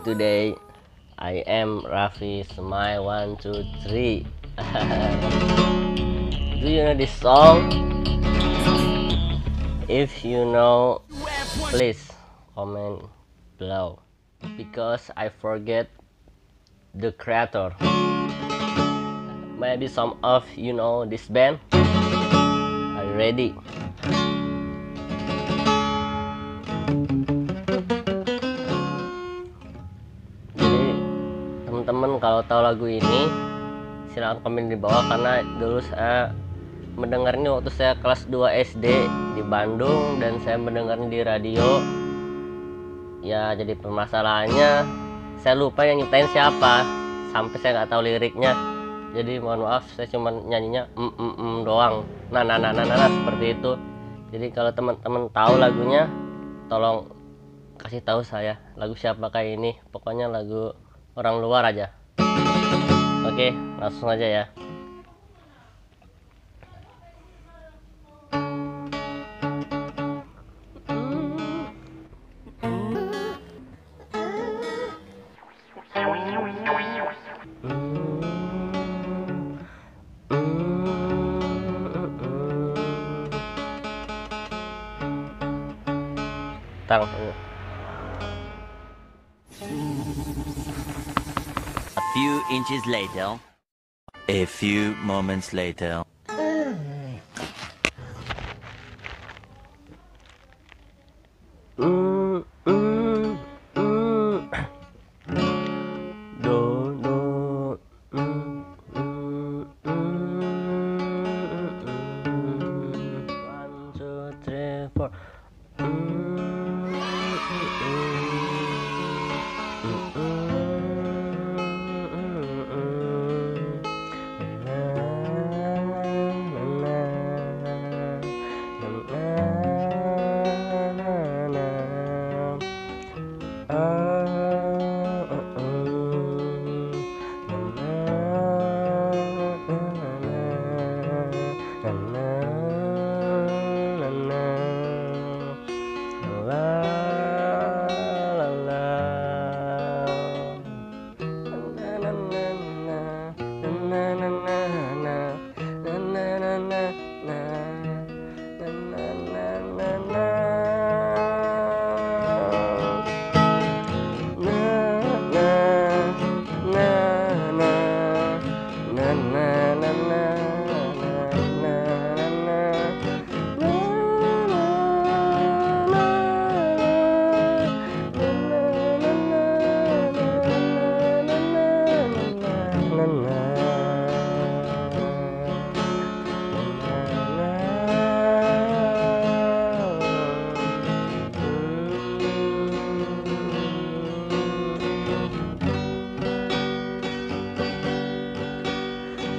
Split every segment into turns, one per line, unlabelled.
today. I am Raffi Smile One Two Three. Do you know this song? If you know, please comment below because I forget the creator. Maybe some of you know this band. Are you ready? Kalau tahu lagu ini silahkan komen di bawah karena dulu saya mendengarnya waktu saya kelas 2 SD di Bandung dan saya mendengarnya di radio. Ya jadi permasalahannya saya lupa yang nyiptain siapa sampai saya nggak tahu liriknya. Jadi mohon maaf saya cuma nyanyinya mm, mm, mm doang. Nah nah nah nah, nah, nah seperti itu. Jadi kalau teman-teman tahu lagunya tolong kasih tahu saya lagu siapa kayak ini? Pokoknya lagu orang luar aja oke langsung aja ya Tang.
Few inches later. A few moments later.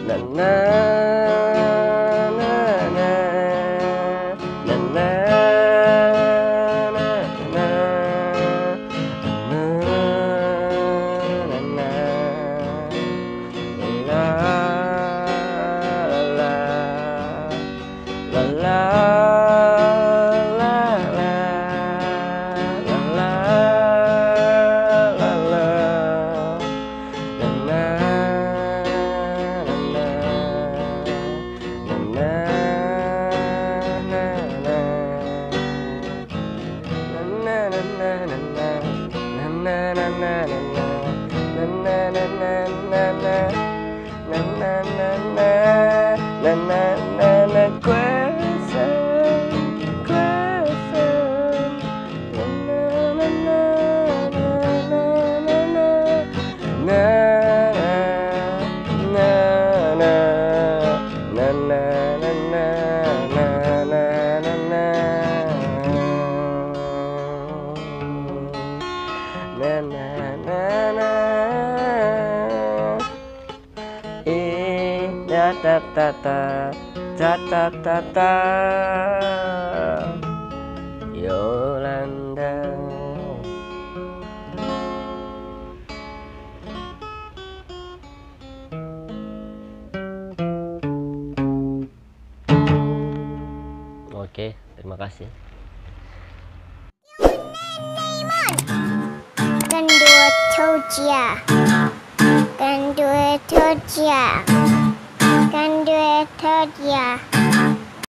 なな na na na na Yolanda. Oke, terima kasih.
tortilla. Can do a tortilla. Can do a tortilla.